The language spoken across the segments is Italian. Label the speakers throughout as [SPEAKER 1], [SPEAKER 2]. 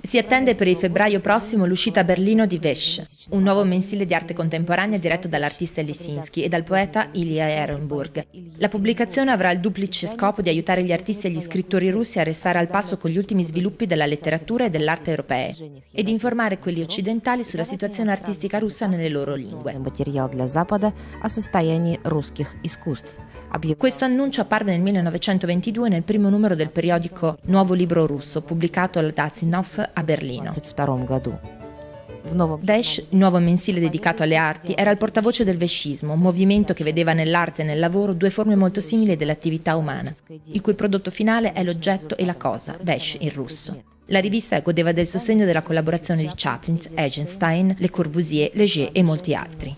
[SPEAKER 1] Si attende per il febbraio prossimo l'uscita a Berlino di Vesh, un nuovo mensile di arte contemporanea diretto dall'artista Lisinski e dal poeta Ilya Ehrenburg. La pubblicazione avrà il duplice scopo di aiutare gli artisti e gli scrittori russi a restare al passo con gli ultimi sviluppi della letteratura e dell'arte europee e di informare quelli occidentali sulla situazione artistica russa nelle loro lingue. Questo annuncio apparve nel 1922 nel primo numero del periodico Nuovo Libro Russo, pubblicato al Dazinov a Berlino. Vesh, il nuovo mensile dedicato alle arti, era il portavoce del vescismo, un movimento che vedeva nell'arte e nel lavoro due forme molto simili dell'attività umana, il cui prodotto finale è l'oggetto e la cosa, Vesh in russo. La rivista godeva del sostegno della collaborazione di Chaplin, Egenstein, Le Corbusier, Leger e molti altri.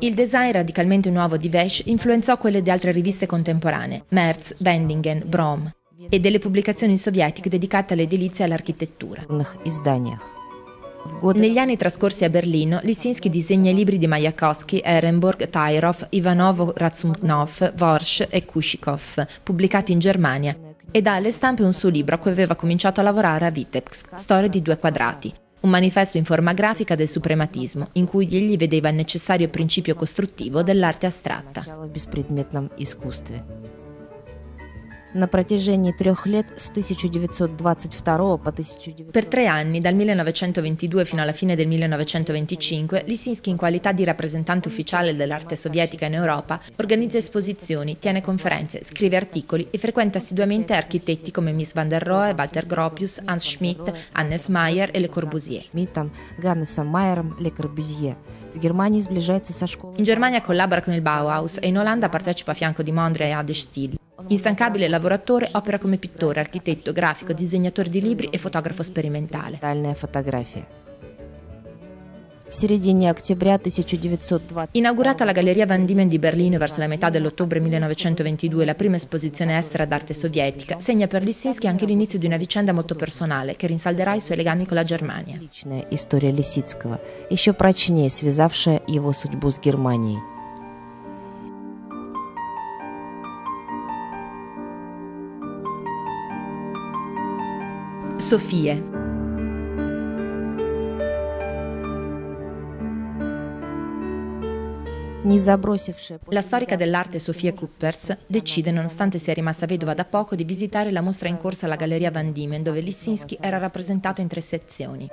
[SPEAKER 1] Il design radicalmente nuovo di Vesh influenzò quelle di altre riviste contemporanee, Merz, Bendingen, Brom, e delle pubblicazioni sovietiche dedicate all'edilizia e all'architettura. Negli anni trascorsi a Berlino, Lisinski disegna i libri di Mayakovsky, Ehrenburg, Tyrov, Ivanov, Razumnov, Worsch e Kushikov, pubblicati in Germania, e dà alle stampe un suo libro a cui aveva cominciato a lavorare a Vitebsk, Storia di due quadrati, un manifesto in forma grafica del suprematismo, in cui egli vedeva il necessario principio costruttivo dell'arte astratta
[SPEAKER 2] На протяжении трех лет с 1922 по 1925
[SPEAKER 1] Per tre anni, dal 1922 fino alla fine del 1925, Lisinski in qualità di rappresentante ufficiale dell'arte sovietica in Europa organizza esposizioni, tiene conferenze, scrive articoli e frequenta assiduamente architetti come Miss van der Rohe, Walter Gropius, Hans Schmidt, Hannes Mayer e Le Corbusier.
[SPEAKER 2] Schmidтом, Ганнесом Майером, Ле Корбюзье. В Германии сближается со школой.
[SPEAKER 1] In Germania collabora con il Bauhaus e in Olanda partecipa a fianco di Mondrian e Ade Stiel. Instancabile lavoratore, opera come pittore, architetto, grafico, disegnatore di libri e fotografo sperimentale.
[SPEAKER 2] Дальняя фотография. В середине октября 1920
[SPEAKER 1] Inaugurata la Galleria Van Diemen di Berlino verso la metà dell'ottobre 1922, la prima esposizione estera d'arte sovietica, segna per Lisinski anche l'inizio di una vicenda molto personale che rinsalderà i suoi legami con la Germania.
[SPEAKER 2] личная история Лисицкого, еще прочнее связавшая его судьбу с Германией.
[SPEAKER 1] Sofie. La storica dell'arte Sofia Kuppers decide, nonostante sia rimasta vedova da poco, di visitare la mostra in corso alla Galleria Van Diemen, dove Lissinski era rappresentato in tre sezioni.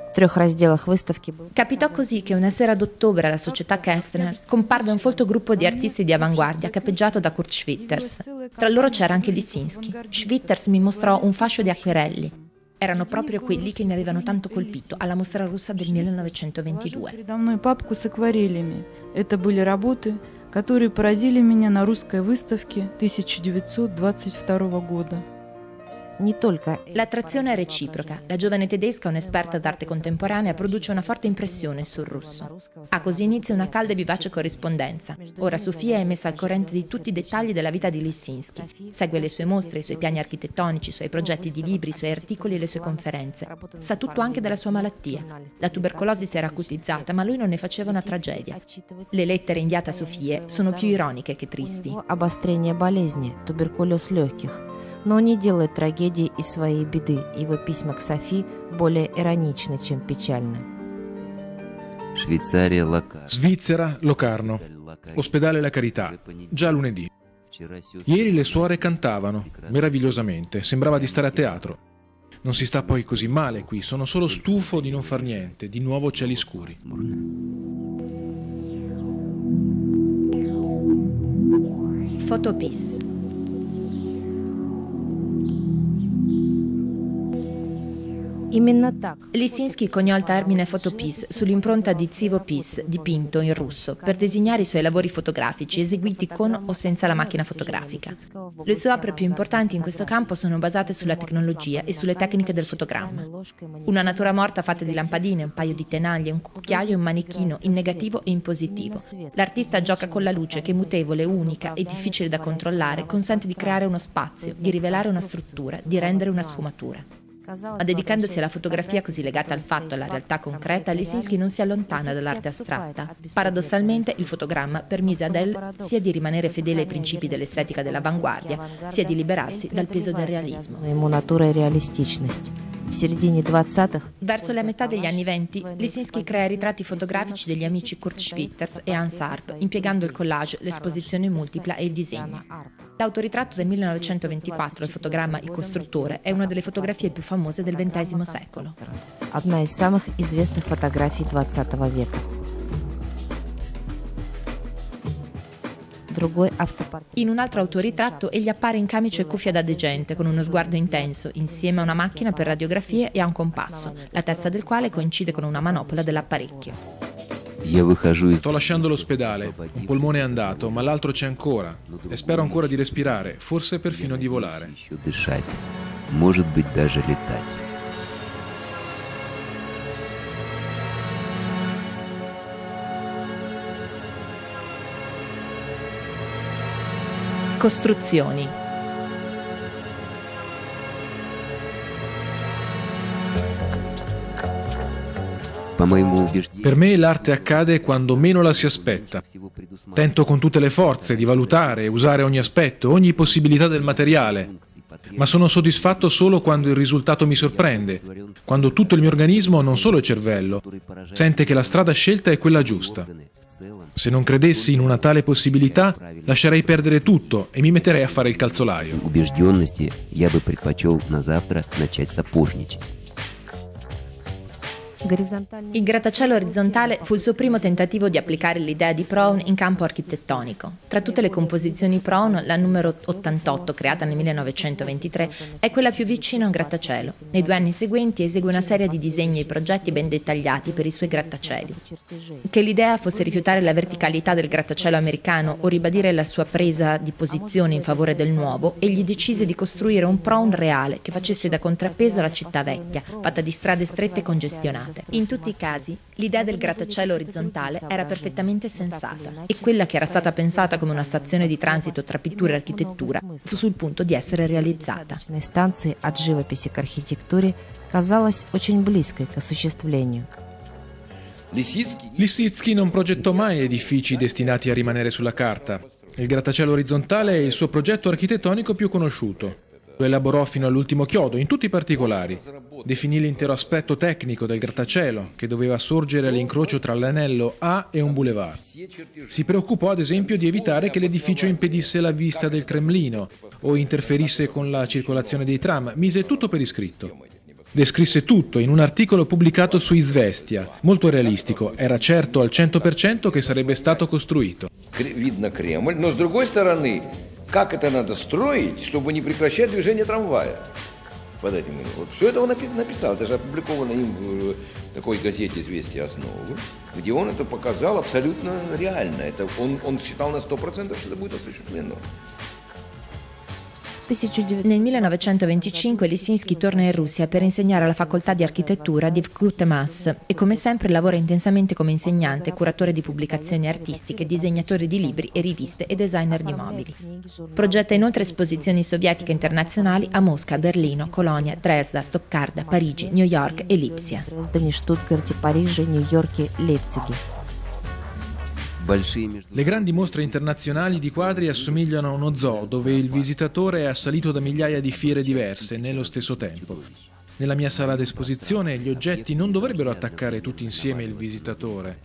[SPEAKER 1] Capitò così che una sera d'ottobre alla società Kästner comparve un folto gruppo di artisti di avanguardia capeggiato da Kurt Schwitters. Tra loro c'era anche Lissinski. Schwitters mi mostrò un fascio di acquerelli Erano proprio quelli che mi avevano tanto colpito alla mostra russa del
[SPEAKER 3] Положил
[SPEAKER 1] 1922.
[SPEAKER 3] передо мной папку с акварелями. Это были работы, которые поразили меня на русской выставке 1922 года.
[SPEAKER 2] не только
[SPEAKER 1] L'attrazione è reciproca. La giovane tedesca, un'esperta d'arte contemporanea, produce una forte impressione sul russo. Ha così inizio una calda e vivace corrispondenza. Ora Sofia è messa al corrente di tutti i dettagli della vita di Lisinski. Segue le sue mostre, i suoi piani architettonici, i suoi progetti di libri, i suoi articoli e le sue conferenze. Sa tutto anche della sua malattia. La tubercolosi si era acutizzata, ma lui non ne faceva una tragedia. Le lettere inviate a Sofie sono più ironiche che
[SPEAKER 2] У
[SPEAKER 1] tristi.
[SPEAKER 2] него обострение болезни, туберкулез легких. Но он не делает трагедии из своей беды. Его письма к Софи более ироничны, чем печальны.
[SPEAKER 4] Швейцария Лакар.
[SPEAKER 5] Svizzera, Locarno. Ospedale La Carità. Già lunedì. Ieri le suore cantavano, meravigliosamente, sembrava di stare a teatro. Non si sta poi così male qui, sono solo stufo di non far niente, di nuovo cieli scuri.
[SPEAKER 1] Fotopis. Lisinski coniò il termine fotopis sull'impronta di Zivo Pis, dipinto in russo, per designare i suoi lavori fotografici eseguiti con o senza la macchina fotografica. Le sue opere più importanti in questo campo sono basate sulla tecnologia e sulle tecniche del fotogramma. Una natura morta fatta di lampadine, un paio di tenaglie, un cucchiaio e un manichino in negativo e in positivo. L'artista gioca con la luce che mutevole, unica e difficile da controllare, consente di creare uno spazio, di rivelare una struttura, di rendere una sfumatura. Ma dedicandosi alla fotografia così legata al fatto alla realtà concreta, Lisinski non si allontana dall'arte astratta. Paradossalmente, il fotogramma permise ad Elle sia di rimanere fedele ai principi dell'estetica dell'avanguardia, sia di liberarsi dal peso del realismo.
[SPEAKER 2] Ему натура и реалистичность. В середине 20-х
[SPEAKER 1] Verso la metà degli anni 20, Lisinski crea ritratti fotografici degli amici Kurt Schwitters e Hans Arp, impiegando il collage, l'esposizione multipla e il disegno. L'autoritratto del 1924, il fotogramma Il costruttore, è una delle fotografie più famose del XX secolo.
[SPEAKER 2] одна из самых известных фотографий 20 века.
[SPEAKER 1] In un altro autoritratto egli appare in camice e cuffia da degente, con uno sguardo intenso, insieme a una macchina per radiografie e a un compasso, la testa del quale coincide con una manopola dell'apparecchio.
[SPEAKER 4] Я выхожу из
[SPEAKER 5] Sto lasciando l'ospedale, un polmone è andato, ma l'altro c'è ancora e spero ancora di respirare, forse perfino di volare.
[SPEAKER 4] еще дышать, может быть даже летать.
[SPEAKER 1] costruzioni.
[SPEAKER 5] Per me l'arte accade quando meno la si aspetta. Tento con tutte le forze di valutare e usare ogni aspetto, ogni possibilità del materiale, ma sono soddisfatto solo quando il risultato mi sorprende, quando tutto il mio organismo, non solo il cervello, sente che la strada scelta è quella giusta. Se non credessi in una tale possibilità, lascerei perdere tutto e mi metterei a fare il calzolaio.
[SPEAKER 1] Il grattacielo orizzontale fu il suo primo tentativo di applicare l'idea di Proun in campo architettonico. Tra tutte le composizioni Proun, la numero 88, creata nel 1923, è quella più vicina a un grattacielo. Nei due anni seguenti esegue una serie di disegni e progetti ben dettagliati per i suoi grattacieli. Che l'idea fosse rifiutare la verticalità del grattacielo americano o ribadire la sua presa di posizione in favore del nuovo, egli decise di costruire un Proun reale che facesse da contrappeso alla città vecchia, fatta di strade strette e congestionate In tutti i casi, l'idea del grattacielo orizzontale era perfettamente sensata e quella che era stata pensata come una stazione di transito tra pittura e architettura fu sul punto di essere realizzata.
[SPEAKER 2] Конечной станции от живописи к архитектуре казалась очень близкой к осуществлению.
[SPEAKER 5] Lissitsky non progettò mai edifici destinati a rimanere sulla carta. Il grattacielo orizzontale è il suo progetto architettonico più conosciuto. Lo elaborò fino all'ultimo chiodo, in tutti i particolari. Definì l'intero aspetto tecnico del grattacielo, che doveva sorgere all'incrocio tra l'anello A e un boulevard. Si preoccupò ad esempio di evitare che l'edificio impedisse la vista del Cremlino o interferisse con la circolazione dei tram, mise tutto per iscritto. Descrisse tutto in un articolo pubblicato su Isvestia, molto realistico, era certo al 100% che sarebbe stato costruito.
[SPEAKER 6] Кре- видно Кремль, но с другой стороны, как это надо строить, чтобы не прекращать движение трамвая под этим. Вот все это он напи- написал, это же опубликовано им в такой газете «Известия основы», где он это показал абсолютно реально. Это он, он считал на 100%, что это будет осуществлено.
[SPEAKER 2] В 1900
[SPEAKER 1] Nel 1925 Lisinski torna in Russia per insegnare alla facoltà di architettura di Vkutemas e come sempre lavora intensamente come insegnante, curatore di pubblicazioni artistiche, disegnatore di libri e riviste e designer di mobili. Progetta inoltre esposizioni sovietiche internazionali a Mosca, Berlino, Colonia, Dresda, Stoccarda, Parigi, New York e Lipsia.
[SPEAKER 5] Le grandi mostre internazionali di quadri assomigliano a uno zoo dove il visitatore è assalito da migliaia di fiere diverse nello stesso tempo. Nella mia sala d'esposizione gli oggetti non dovrebbero attaccare tutti insieme il visitatore.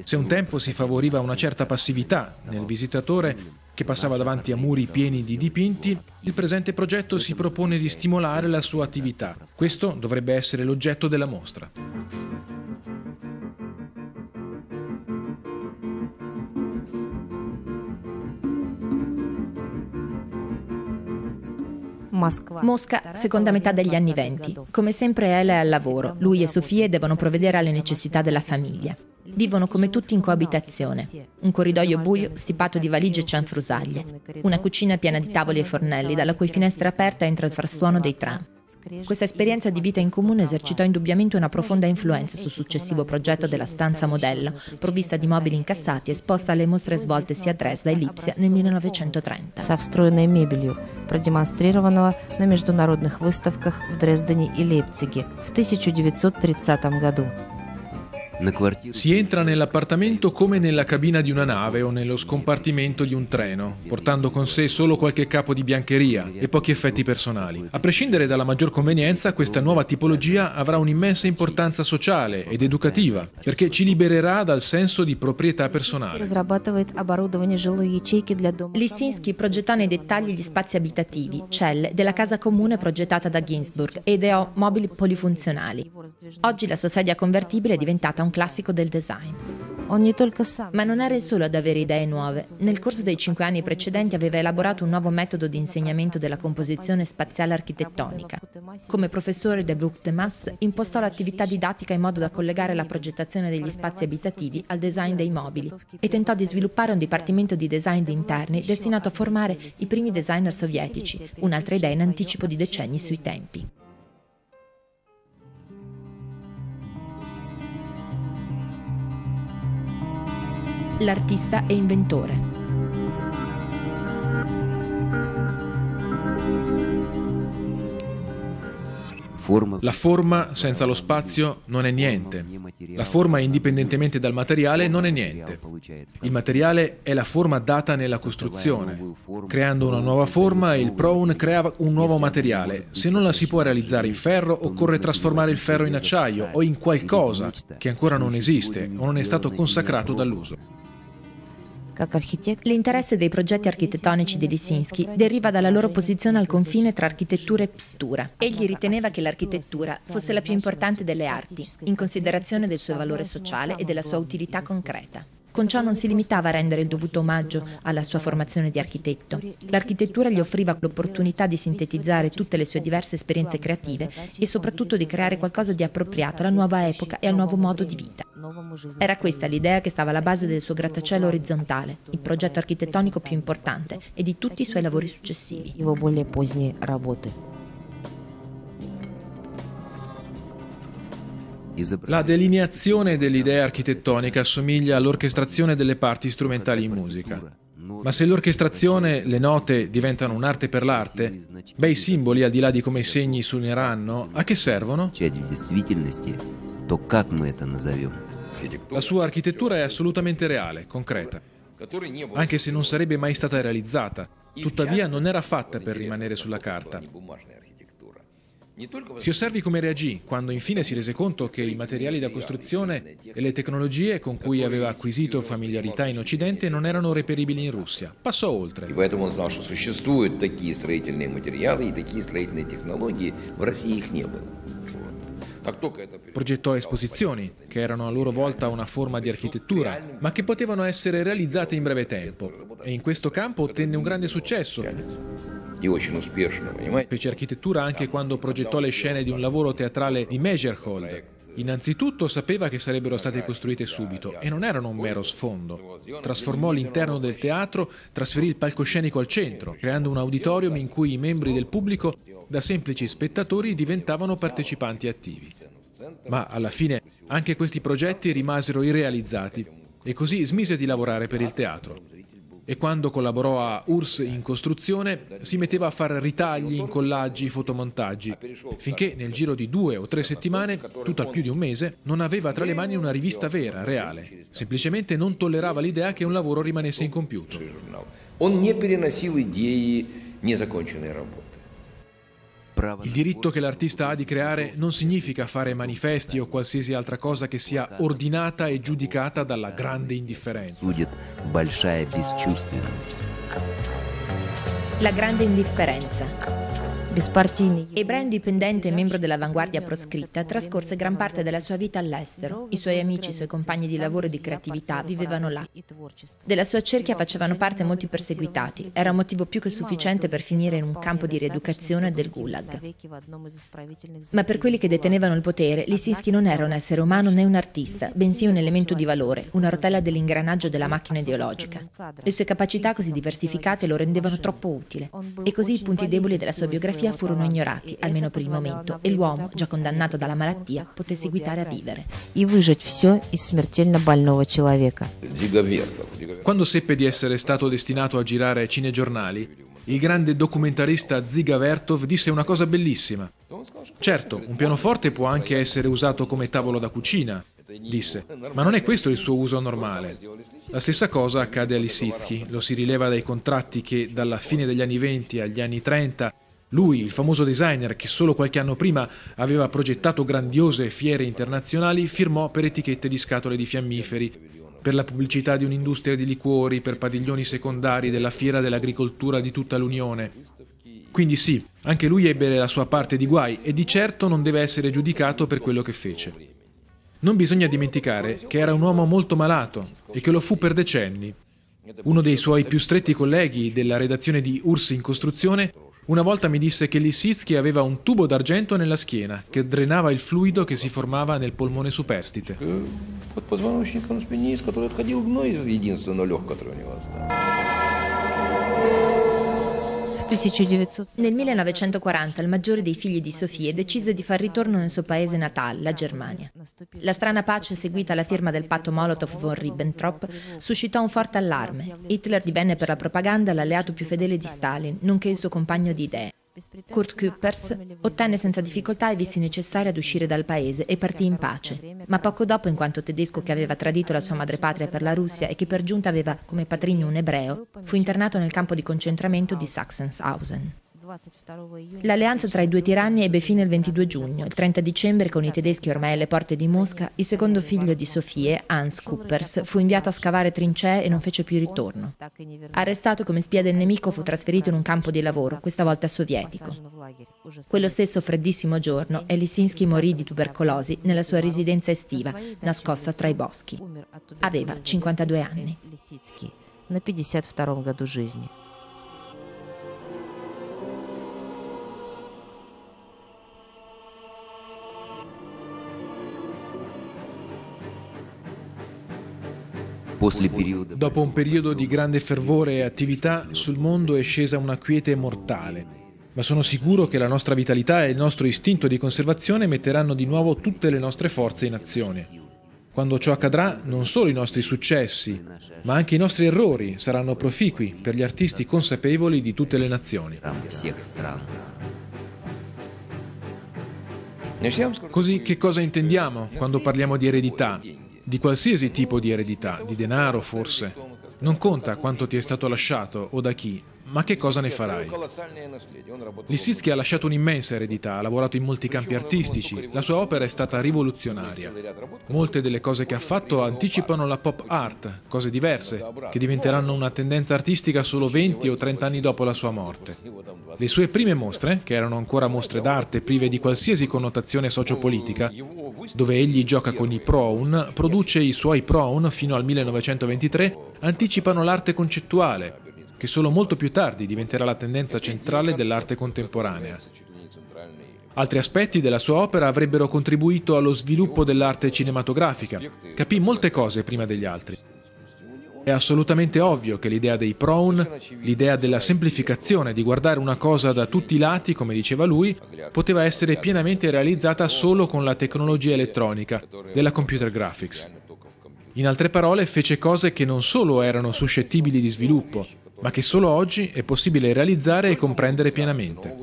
[SPEAKER 5] Se un tempo si favoriva una certa passività nel visitatore che passava davanti a muri pieni di dipinti, il presente progetto si propone di stimolare la sua attività. Questo dovrebbe essere l'oggetto della mostra.
[SPEAKER 1] Mosca, seconda metà degli anni venti. Come sempre Ela è al lavoro. Lui e Sofie devono provvedere alle necessità della famiglia. Vivono come tutti in coabitazione. Un corridoio buio stipato di valigie e cianfrusaglie. Una cucina piena di tavoli e fornelli, dalla cui finestra aperta entra il frastuono dei tram. Questa esperienza di vita in comune esercitò indubbiamente una profonda influenza sul successivo progetto della stanza modello, provvista di mobili incassati e esposta alle mostre svoltesi a Dresda e Lipsia nel 1930.
[SPEAKER 2] со встроенной мебелью, продемонстрированного на международных выставках в Дрездене и Лейпциге в 1930 году.
[SPEAKER 5] Si entra nell'appartamento come nella cabina di una nave o nello scompartimento di un treno, portando con sé solo qualche capo di biancheria e pochi effetti personali. A prescindere dalla maggior convenienza, questa nuova tipologia avrà un'immensa importanza sociale ed educativa, perché ci libererà dal senso di proprietà personale.
[SPEAKER 1] Lisinski progettò nei dettagli gli spazi abitativi, celle, della casa comune progettata da Ginsburg e ideò mobili polifunzionali. Oggi la sua sedia convertibile è diventata un classico del design. Ma non era il solo ad avere idee nuove. Nel corso dei cinque anni precedenti aveva elaborato un nuovo metodo di insegnamento della composizione spaziale architettonica. Come professore de Bruc de Mass impostò l'attività didattica in modo da collegare la progettazione degli spazi abitativi al design dei mobili e tentò di sviluppare un dipartimento di design di interni destinato a formare i primi designer sovietici, un'altra idea in anticipo di decenni sui tempi. L'artista e inventore.
[SPEAKER 5] La forma senza lo spazio non è niente. La forma indipendentemente dal materiale non è niente. Il materiale è la forma data nella costruzione. Creando una nuova forma, il Proun crea un nuovo materiale. Se non la si può realizzare in ferro, occorre trasformare il ferro in acciaio o in qualcosa che ancora non esiste o non è stato consacrato dall'uso.
[SPEAKER 1] L'interesse dei progetti architettonici di Lisinski deriva dalla loro posizione al confine tra architettura e pittura. Egli riteneva che l'architettura fosse la più importante delle arti, in considerazione del suo valore sociale e della sua utilità concreta. Con ciò non si limitava a rendere il dovuto omaggio alla sua formazione di architetto. L'architettura gli offriva l'opportunità di sintetizzare tutte le sue diverse esperienze creative e soprattutto di creare qualcosa di appropriato alla nuova epoca e al nuovo modo di vita. Era questa l'idea che stava alla base del suo grattacielo orizzontale, il progetto architettonico più importante e di tutti i suoi lavori successivi.
[SPEAKER 5] La delineazione dell'idea architettonica assomiglia all'orchestrazione delle parti strumentali in musica. Ma se l'orchestrazione, le note diventano un'arte per l'arte, beh, i simboli, al di là di come i segni suoneranno, a che servono? La sua architettura è assolutamente reale, concreta, anche se non sarebbe mai stata realizzata. Tuttavia non era fatta per rimanere sulla carta. Si osservi come reagì quando infine si rese conto che i materiali da costruzione e le tecnologie con cui aveva acquisito familiarità in Occidente non erano reperibili in Russia. Passò oltre.
[SPEAKER 6] E
[SPEAKER 5] Progettò esposizioni, che erano a loro volta una forma di architettura, ma che potevano essere realizzate in breve tempo. E in questo campo ottenne un grande successo. Fece architettura anche quando progettò le scene di un lavoro teatrale di Meyerhold. Innanzitutto sapeva che sarebbero state costruite subito e non erano un mero sfondo. Trasformò l'interno del teatro, trasferì il palcoscenico al centro, creando un auditorium in cui i membri del pubblico da semplici spettatori diventavano partecipanti attivi. Ma alla fine anche questi progetti rimasero irrealizzati e così smise di lavorare per il teatro. E quando collaborò a URSS in costruzione si metteva a fare ritagli, incollaggi, fotomontaggi, finché nel giro di due o tre settimane, tutto al più di un mese, non aveva tra le mani una rivista vera, reale. Semplicemente non tollerava l'idea che un lavoro rimanesse incompiuto.
[SPEAKER 6] Он не переносил идеи незаконченной работы.
[SPEAKER 5] Il diritto che l'artista ha di creare non significa fare manifesti o qualsiasi altra cosa che sia ordinata e giudicata dalla grande indifferenza.
[SPEAKER 1] La grande indifferenza. Ebreo indipendente e membro dell'avanguardia proscritta, trascorse gran parte della sua vita all'estero. I suoi amici, i suoi compagni di lavoro e di creatività vivevano là. Della sua cerchia facevano parte molti perseguitati. Era un motivo più che sufficiente per finire in un campo di rieducazione del Gulag. Ma per quelli che detenevano il potere, Lisinski non era un essere umano né un artista, bensì un elemento di valore, una rotella dell'ingranaggio della macchina ideologica. Le sue capacità così diversificate lo rendevano troppo utile. E così i punti deboli della sua biografia l'eutanasia furono ignorati, almeno per il momento, e l'uomo, già condannato dalla malattia, poté seguitare a vivere.
[SPEAKER 5] Quando seppe di essere stato destinato a girare cinegiornali, il grande documentarista Ziga Vertov disse una cosa bellissima. Certo, un pianoforte può anche essere usato come tavolo da cucina, disse, ma non è questo il suo uso normale. La stessa cosa accade a Lissitsky, lo si rileva dai contratti che dalla fine degli anni 20 agli anni 30 lui, il famoso designer che solo qualche anno prima aveva progettato grandiose fiere internazionali, firmò per etichette di scatole di fiammiferi, per la pubblicità di un'industria di liquori, per padiglioni secondari della fiera dell'agricoltura di tutta l'Unione. Quindi sì, anche lui ebbe la sua parte di guai e di certo non deve essere giudicato per quello che fece. Non bisogna dimenticare che era un uomo molto malato e che lo fu per decenni. Uno dei suoi più stretti colleghi della redazione di Urs in Costruzione una volta mi disse che Lissitsky aveva un tubo d'argento nella schiena che drenava il fluido che si formava nel polmone superstite.
[SPEAKER 1] Nel 1940 il maggiore dei figli di Sofie decise di far ritorno nel suo paese natale, la Germania. La strana pace seguita alla firma del patto Molotov-von Ribbentrop suscitò un forte allarme. Hitler divenne per la propaganda l'alleato più fedele di Stalin, nonché il suo compagno di idee. Kurt Küppers ottenne senza difficoltà i visti necessari ad uscire dal paese e partì in pace, ma poco dopo, in quanto tedesco che aveva tradito la sua madrepatria per la Russia e che per giunta aveva come patrigno un ebreo, fu internato nel campo di concentramento di Sachsenhausen. L'alleanza tra i due tiranni ebbe fine il 22 giugno. Il 30 dicembre, con i tedeschi ormai alle porte di Mosca, il secondo figlio di Sofie, Hans Kuppers, fu inviato a scavare trincee e non fece più ritorno. Arrestato come spia del nemico, fu trasferito in un campo di lavoro, questa volta sovietico. Quello stesso freddissimo giorno, Elisinski morì di tubercolosi nella sua residenza estiva, nascosta tra i boschi. Aveva 52 anni.
[SPEAKER 2] На 52 году жизни.
[SPEAKER 5] Dopo un periodo di grande fervore e attività, sul mondo è scesa una quiete mortale. Ma sono sicuro che la nostra vitalità e il nostro istinto di conservazione metteranno di nuovo tutte le nostre forze in azione. Quando ciò accadrà, non solo i nostri successi, ma anche i nostri errori saranno proficui per gli artisti consapevoli di tutte le nazioni. Così che cosa intendiamo quando parliamo di eredità? Di qualsiasi tipo di eredità, di denaro forse. Non conta quanto ti è stato lasciato o da chi, ma che cosa ne farai? Lissitsky ha lasciato un'immensa eredità, ha lavorato in molti campi artistici, la sua opera è stata rivoluzionaria. Molte delle cose che ha fatto anticipano la pop art, cose diverse, che diventeranno una tendenza artistica solo 20 o 30 anni dopo la sua morte. Le sue prime mostre, che erano ancora mostre d'arte prive di qualsiasi connotazione sociopolitica, dove egli gioca con i proun, produce i suoi proun fino al 1923, anticipano l'arte concettuale, che solo molto più tardi diventerà la tendenza centrale dell'arte contemporanea. Altri aspetti della sua opera avrebbero contribuito allo sviluppo dell'arte cinematografica. Capì molte cose prima degli altri. È assolutamente ovvio che l'idea dei proun, l'idea della semplificazione, di guardare una cosa da tutti i lati, come diceva lui, poteva essere pienamente realizzata solo con la tecnologia elettronica della computer graphics. In altre parole, fece cose che non solo erano suscettibili di sviluppo, ma che solo oggi è possibile realizzare e comprendere pienamente.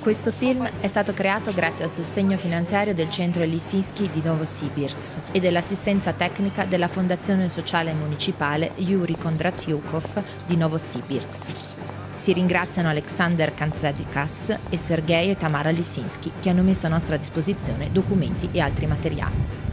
[SPEAKER 1] Questo film è stato creato grazie al sostegno finanziario del centro Lisinsky di Novosibirsk e dell'assistenza tecnica della Fondazione Sociale Municipale Yuri Kondratyukov di Novosibirsk. Si ringraziano Alexander Kanzadikas e Sergei e Tamara Lisinsky che hanno messo a nostra disposizione documenti e altri materiali.